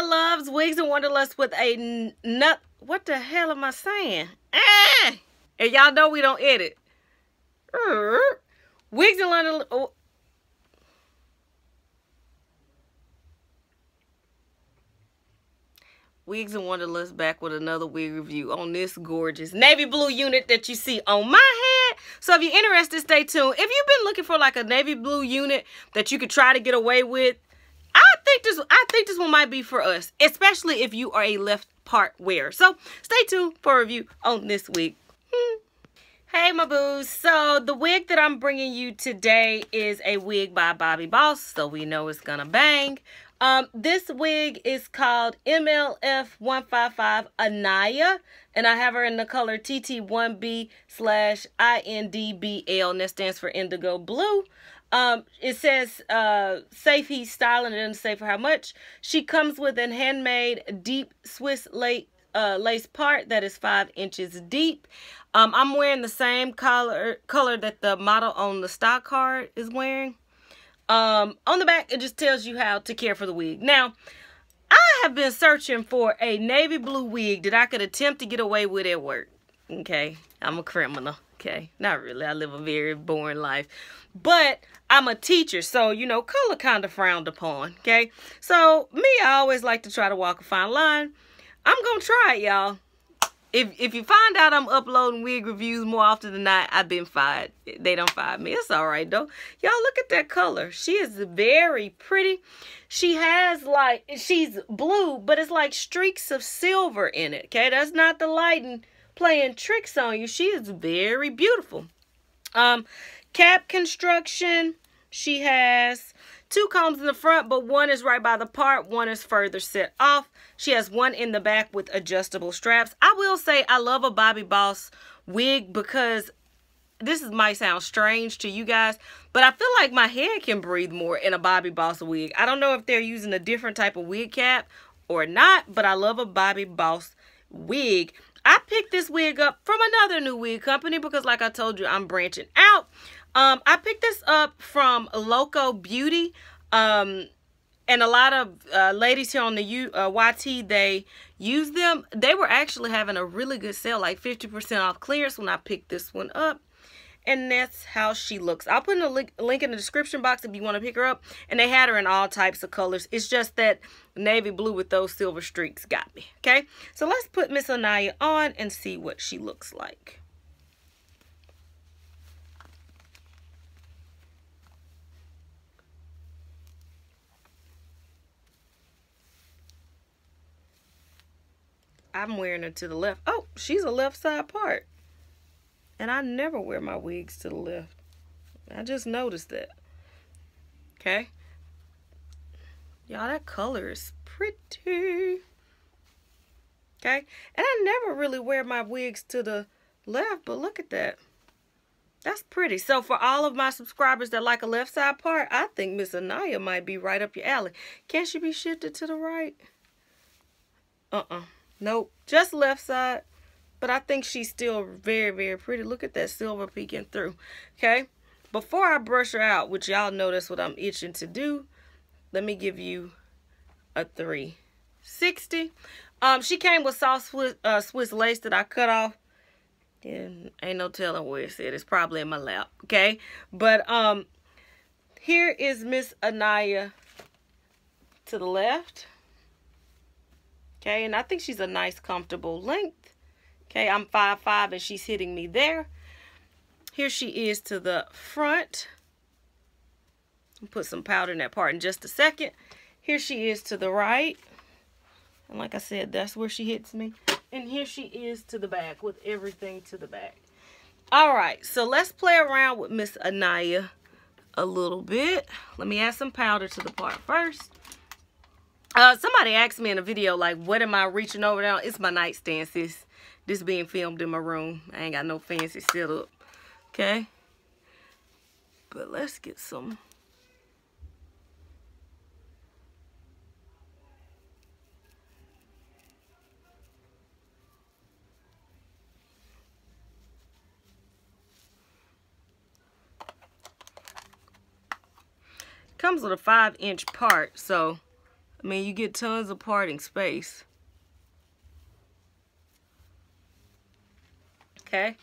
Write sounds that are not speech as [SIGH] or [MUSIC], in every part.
Wanderlust with a nut. What the hell am I saying? Ah! And y'all know we don't edit. Wigs and London. Oh. Wigs and Wanderlust back with another wig review on this gorgeous navy blue unit that you see on my head. So if you're interested, stay tuned. If you've been looking for like a navy blue unit that you could try to get away with, think this I think this one might be for us, especially if you are a left part wearer. So stay tuned for a review on this wig. Hmm. Hey my boos, so the wig that I'm bringing you today is a wig by Bobbi Boss, so we know it's gonna bang. Um, this wig is called MLF155 Anaya, and I have her in the color TT1B slash INDBL, and that stands for Indigo Blue. Um, it says uh, safe heat styling, it doesn't say for how much. She comes with a handmade deep Swiss lace, uh, lace part that is five inches deep. Um, I'm wearing the same color color that the model on the stock card is wearing. Um, on the back, it just tells you how to care for the wig. Now, I have been searching for a navy blue wig that I could attempt to get away with at work. Okay, I'm a criminal. Okay, not really. I live a very boring life. But I'm a teacher, so, you know, color kind of frowned upon. Okay, so me, I always like to try to walk a fine line. I'm going to try it, y'all if if you find out I'm uploading wig reviews more often than not, I've been fired. They don't fire me. It's all right though. Y'all look at that color. She is very pretty. She has like she's blue, but it's like streaks of silver in it. Okay, that's not the lighting playing tricks on you. She is very beautiful. Um, cap construction. She has two combs in the front, but one is right by the part, one is further set off. She has one in the back with adjustable straps. I will say I love a Bobbi Boss wig because this is, might sound strange to you guys, but I feel like my head can breathe more in a Bobbi Boss wig. I don't know if they're using a different type of wig cap or not, but I love a Bobbi Boss wig. I picked this wig up from another new wig company because like I told you, I'm branching out. Um, I picked this up from Loco Beauty. Um, and a lot of uh, ladies here on the U, uh, YT, they use them. They were actually having a really good sale, like 50% off clearance when I picked this one up. And that's how she looks. I'll put in a link, link in the description box if you want to pick her up. And they had her in all types of colors. It's just that navy blue with those silver streaks got me. Okay, so let's put Miss Anaya on and see what she looks like. I'm wearing her to the left. Oh, she's a left side part. And I never wear my wigs to the left. I just noticed that. Okay. Y'all, that color is pretty. Okay. And I never really wear my wigs to the left, but look at that. That's pretty. So for all of my subscribers that like a left side part, I think Miss Anaya might be right up your alley. Can she be shifted to the right? Uh-uh. Nope, just left side. But I think she's still very, very pretty. Look at that silver peeking through. Okay, before I brush her out, which y'all know that's what I'm itching to do, let me give you a 360. Um, she came with soft Swiss, uh, Swiss lace that I cut off. And ain't no telling where it's at. It's probably in my lap. Okay. But um, here is Miss Anaya to the left. Okay, and I think she's a nice, comfortable length. Okay, I'm 5'5", and she's hitting me there. Here she is to the front. I'll put some powder in that part in just a second. Here she is to the right. And like I said, that's where she hits me. And here she is to the back with everything to the back. All right, so let's play around with Miss Anaya a little bit. Let me add some powder to the part first. Uh, somebody asked me in a video, like, what am I reaching over now? It's my nightstand, sis. This being filmed in my room. I ain't got no fancy setup. Okay? But let's get some... Comes with a five inch part, so I mean, you get tons of parting space. Okay.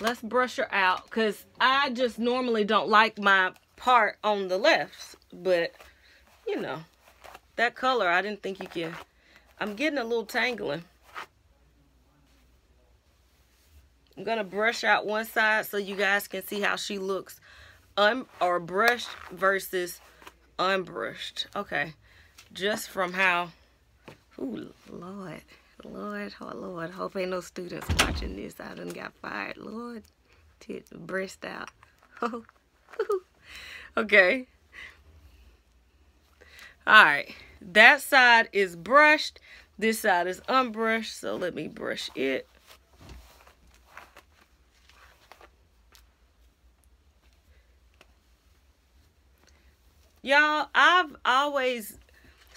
Let's brush her out because I just normally don't like my part on the left. But, you know, that color, I didn't think you can. I'm getting a little tangling. I'm going to brush out one side so you guys can see how she looks un or brushed versus unbrushed. Okay. Just from how, ooh, Lord. Lord, oh Lord, hope ain't no students watching this. I done got fired. Lord, tits breast out. Oh. [LAUGHS] Okay. All right. That side is brushed. This side is unbrushed. So let me brush it. Y'all, I've always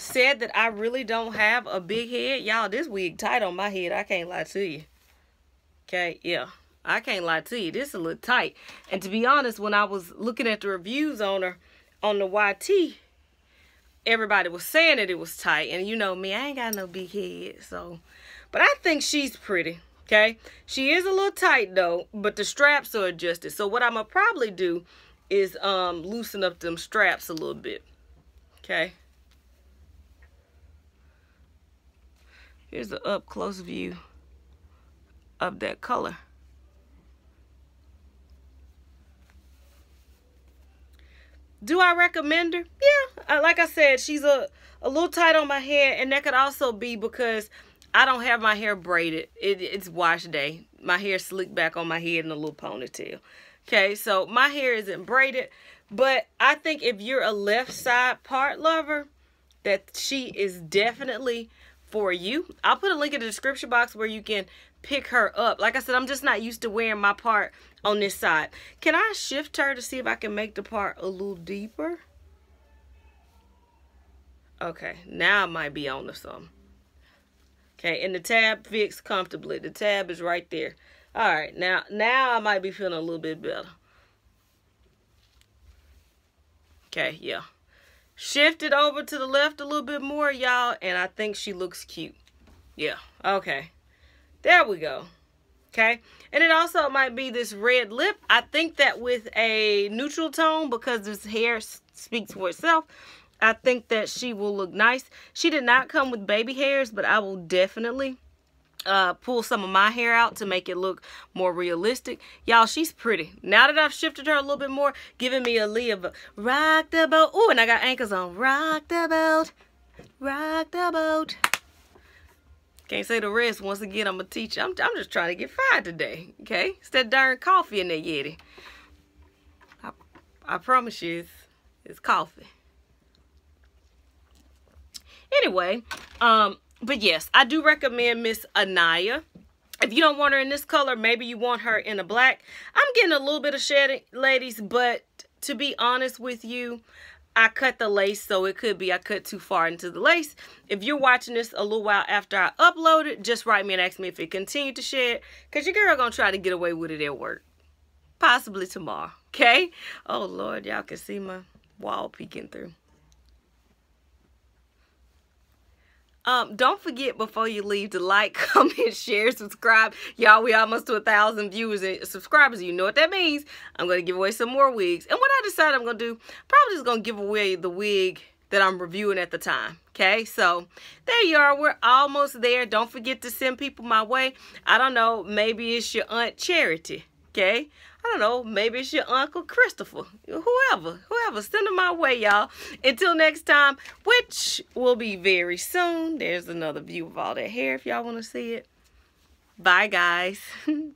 said that I really don't have a big head. Y'all, this wig tight on my head. I can't lie to you. Okay, yeah. I can't lie to you. This is a little tight. And to be honest, when I was looking at the reviews on her, on the YT, everybody was saying that it was tight. And you know me, I ain't got no big head. So, but I think she's pretty. Okay. She is a little tight though, but the straps are adjusted. So what I'm going to probably do is um, loosen up them straps a little bit. Okay. Here's an up close view of that color. Do I recommend her? Yeah. Like I said, she's a, a little tight on my head And that could also be because I don't have my hair braided. It, it's wash day. My hair slicked back on my head in a little ponytail. Okay, so my hair isn't braided. But I think if you're a left side part lover, that she is definitely for you. I'll put a link in the description box where you can pick her up. Like I said, I'm just not used to wearing my part on this side. Can I shift her to see if I can make the part a little deeper? Okay, now I might be on to something. Okay, and the tab fits comfortably. The tab is right there. All right, now now I might be feeling a little bit better. Okay, yeah. Shift it over to the left a little bit more, y'all, and I think she looks cute. Yeah, okay. There we go. Okay, and it also might be this red lip. I think that with a neutral tone, because this hair speaks for itself, I think that she will look nice. She did not come with baby hairs, but I will definitely uh, pull some of my hair out to make it look more realistic. Y'all, she's pretty. Now that I've shifted her a little bit more, giving me Aaliyah rock the boat. Oh, and I got anchors on. Rock the boat. Rock the boat. Can't say the rest. Once again, I'm a teacher. I'm, I'm just trying to get fired today. Okay? It's that darn coffee in there, Yeti. I, I promise you, it's, it's coffee. Anyway, um, but yes, I do recommend Miss Anaya. If you don't want her in this color, maybe you want her in a black. I'm getting a little bit of shedding, ladies, but to be honest with you, I cut the lace, so it could be I cut too far into the lace. If you're watching this a little while after I upload it, just write me and ask me if it continued to shed, because your girl to try to get away with it at work. Possibly tomorrow, okay? Oh, Lord, y'all can see my wall peeking through. Um, don't forget before you leave to like, [LAUGHS] comment, share, subscribe. Y'all, we almost to a thousand viewers and subscribers. You know what that means. I'm going to give away some more wigs. And what I decided I'm going to do, probably just going to give away the wig that I'm reviewing at the time. Okay, so there you are. We're almost there. Don't forget to send people my way. I don't know. Maybe it's your Aunt Charity. Okay, I don't know, maybe it's your Uncle Christopher. Whoever, whoever, send them my way, y'all. Until next time, which will be very soon. There's another view of all that hair if y'all want to see it. Bye, guys. [LAUGHS]